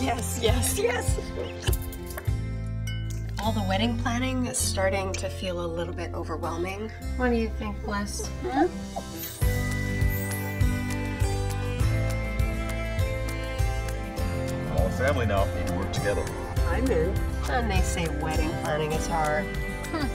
Yes, yes, yes. All the wedding planning is starting to feel a little bit overwhelming. What do you think, Bliss? Hmm? All family now. Need to work together. I'm in. And they say wedding planning is hard. Hmm.